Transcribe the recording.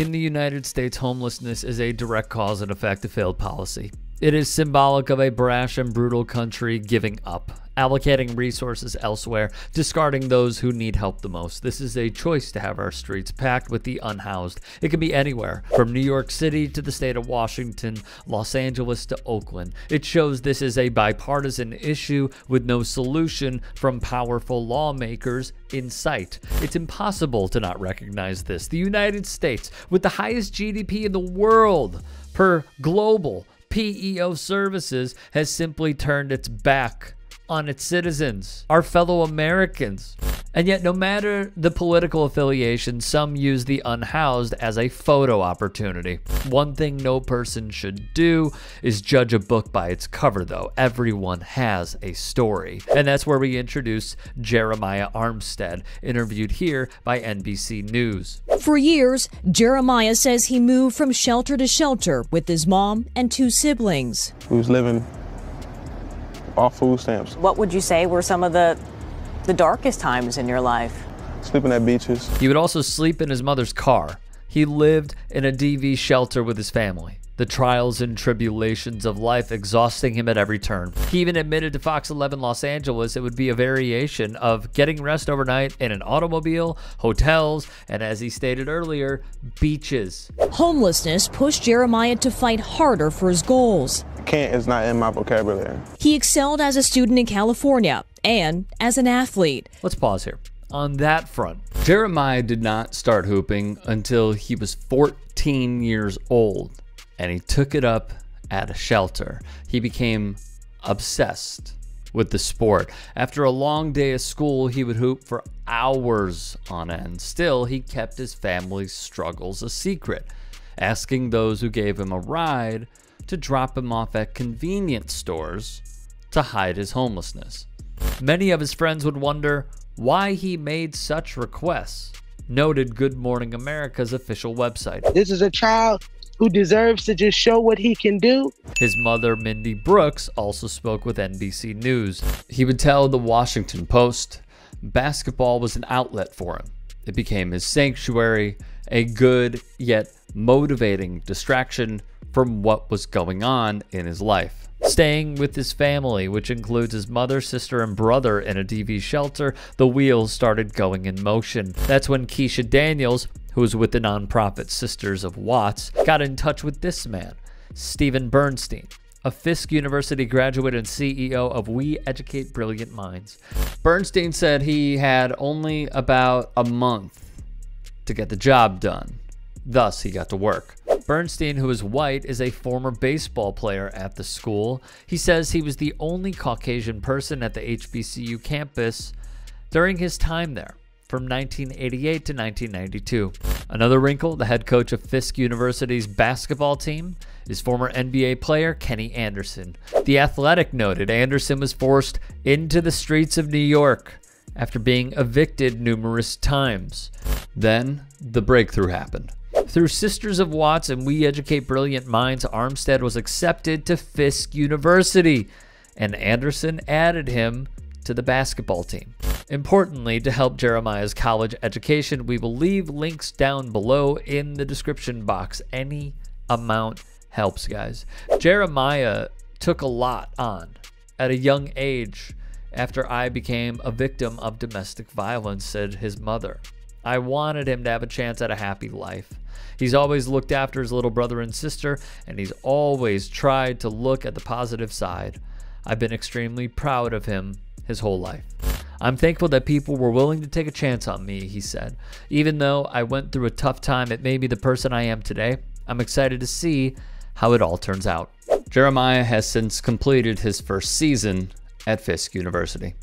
In the United States, homelessness is a direct cause and effect of failed policy. It is symbolic of a brash and brutal country giving up, allocating resources elsewhere, discarding those who need help the most. This is a choice to have our streets packed with the unhoused. It can be anywhere, from New York City to the state of Washington, Los Angeles to Oakland. It shows this is a bipartisan issue with no solution from powerful lawmakers in sight. It's impossible to not recognize this. The United States, with the highest GDP in the world per global PEO Services has simply turned its back on its citizens, our fellow Americans. And yet, no matter the political affiliation, some use the unhoused as a photo opportunity. One thing no person should do is judge a book by its cover, though. Everyone has a story. And that's where we introduce Jeremiah Armstead, interviewed here by NBC News. For years, Jeremiah says he moved from shelter to shelter with his mom and two siblings. We was living off food stamps. What would you say were some of the the darkest times in your life? Sleeping at beaches. He would also sleep in his mother's car. He lived in a DV shelter with his family the trials and tribulations of life exhausting him at every turn. He even admitted to Fox 11 Los Angeles it would be a variation of getting rest overnight in an automobile, hotels, and as he stated earlier, beaches. Homelessness pushed Jeremiah to fight harder for his goals. Can't is not in my vocabulary. He excelled as a student in California and as an athlete. Let's pause here on that front. Jeremiah did not start hooping until he was 14 years old and he took it up at a shelter. He became obsessed with the sport. After a long day of school, he would hoop for hours on end. Still, he kept his family's struggles a secret, asking those who gave him a ride to drop him off at convenience stores to hide his homelessness. Many of his friends would wonder why he made such requests, noted Good Morning America's official website. This is a child who deserves to just show what he can do. His mother, Mindy Brooks, also spoke with NBC News. He would tell the Washington Post basketball was an outlet for him. It became his sanctuary, a good yet motivating distraction from what was going on in his life. Staying with his family, which includes his mother, sister, and brother in a DV shelter, the wheels started going in motion. That's when Keisha Daniels, who was with the nonprofit Sisters of Watts, got in touch with this man, Stephen Bernstein, a Fisk University graduate and CEO of We Educate Brilliant Minds. Bernstein said he had only about a month to get the job done. Thus, he got to work. Bernstein, who is white, is a former baseball player at the school. He says he was the only Caucasian person at the HBCU campus during his time there from 1988 to 1992. Another wrinkle, the head coach of Fisk University's basketball team is former NBA player Kenny Anderson. The Athletic noted Anderson was forced into the streets of New York after being evicted numerous times. Then the breakthrough happened. Through Sisters of Watts and We Educate Brilliant Minds, Armstead was accepted to Fisk University, and Anderson added him to the basketball team. Importantly, to help Jeremiah's college education, we will leave links down below in the description box. Any amount helps, guys. Jeremiah took a lot on at a young age after I became a victim of domestic violence, said his mother. I wanted him to have a chance at a happy life. He's always looked after his little brother and sister, and he's always tried to look at the positive side. I've been extremely proud of him his whole life. I'm thankful that people were willing to take a chance on me, he said. Even though I went through a tough time, it made me the person I am today. I'm excited to see how it all turns out. Jeremiah has since completed his first season at Fisk University.